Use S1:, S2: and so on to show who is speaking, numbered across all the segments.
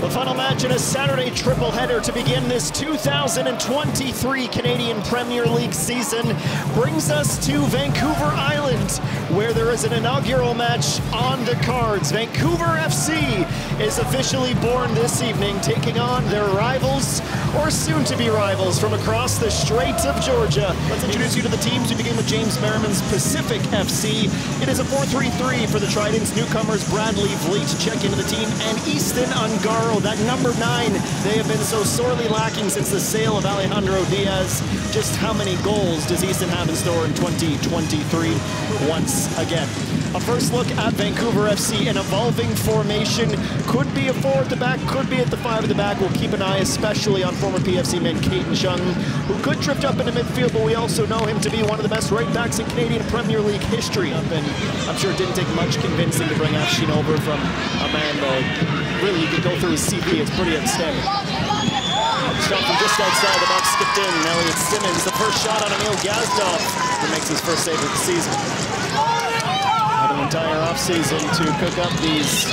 S1: The final match in a Saturday triple header to begin this 2023 Canadian Premier League season brings us to Vancouver Island, where there is an inaugural match on the cards. Vancouver FC is officially born this evening, taking on their rivals, or soon to be rivals, from across the Straits of Georgia. Let's introduce you to the teams. We begin with James Merriman's Pacific FC. It is a 4 3 3 for the Tridents newcomers Bradley Vliet check into the team, and Easton Ongaro that number nine, they have been so sorely lacking since the sale of Alejandro Diaz. Just how many goals does Easton have in store in 2023 once again? A first look at Vancouver FC, an evolving formation. Could be a four at the back, could be at the five at the back. We'll keep an eye especially on former PFC man Kadin Chung, who could drift up into midfield, but we also know him to be one of the best right backs in Canadian Premier League history. And I'm sure it didn't take much convincing to bring Afshin over from a man, though, really you could go through his CV, it's pretty outstanding. Shot from just outside the box, skipped in. Elliot Simmons, the first shot on Emil Gazdov, who makes his first save of the season. Had an entire offseason to cook up these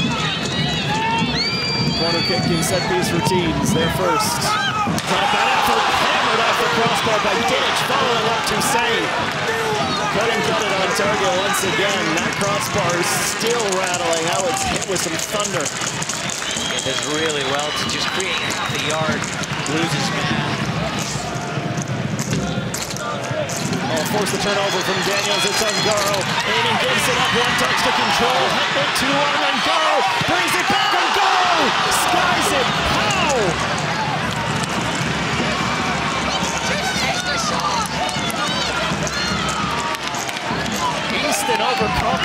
S1: corner kicking set piece routines. Their first. A bad effort, hammered off the crossbar by Ditch, following up to save. Couldn't get it on target once again. That crossbar is still rattling. How it's hit with some thunder
S2: does really well to just create half a yard, loses man.
S1: Oh, force the turnover from Daniels. It's Ongaro. Aiden gives it up. One touch to control. Hit it two on Ongaro. Brings it back. Ongaro skies it. How? Easton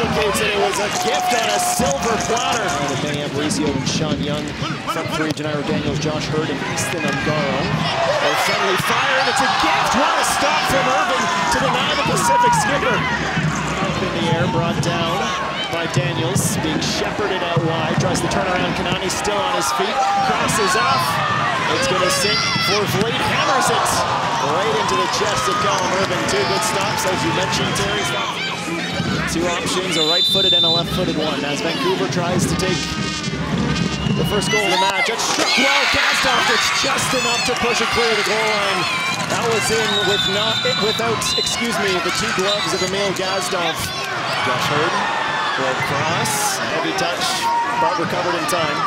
S1: overcomplicates it. It was a gift on a silver platter. And Mayhem, Rizio, and Sean Young. Front three, Djenairo Daniels, Josh Heard, and Easton Ongaro. A friendly fire, and it's a gift. What a stop from Irving to deny the Pacific skipper. Up in the air, brought down by Daniels, being shepherded out wide. Tries to turn around. Kanani still on his feet. Crosses off. It's going to sink for Vliet. Hammers it right into the chest of Callum Irving. Two good stops, as you mentioned, Terry. Stop. Two options, a right-footed and a left-footed one, as Vancouver tries to take the first goal of the match. It's struck well, Gazdov, it's just enough to push it clear the goal line. That was in with not without, excuse me, the two gloves of Emil Gazdov. Josh Heard, cross, heavy touch, but recovered in time.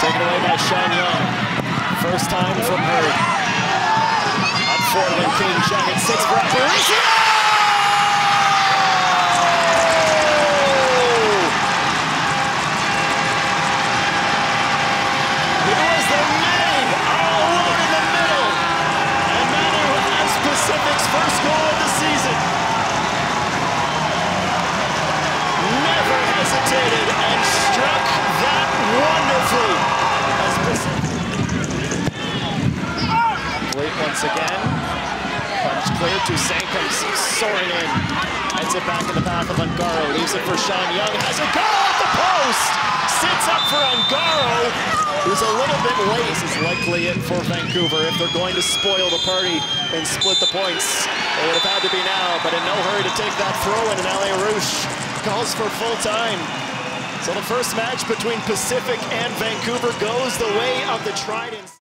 S1: Taken away by Sean Young. First time from Heard. When King at six for Aparicio! first goal of the season. Never hesitated and struck that wonderfully. Late once again. Clear to comes soaring in. Heads it back in the path of Ongaro. Leaves it for Sean Young. Has a goal at the post. Sits up for Ongaro who's a little bit late. This is likely it for Vancouver. If they're going to spoil the party and split the points, it would have had to be now, but in no hurry to take that throw in, and Alain Rouge calls for full time. So the first match between Pacific and Vancouver goes the way of the Tridents.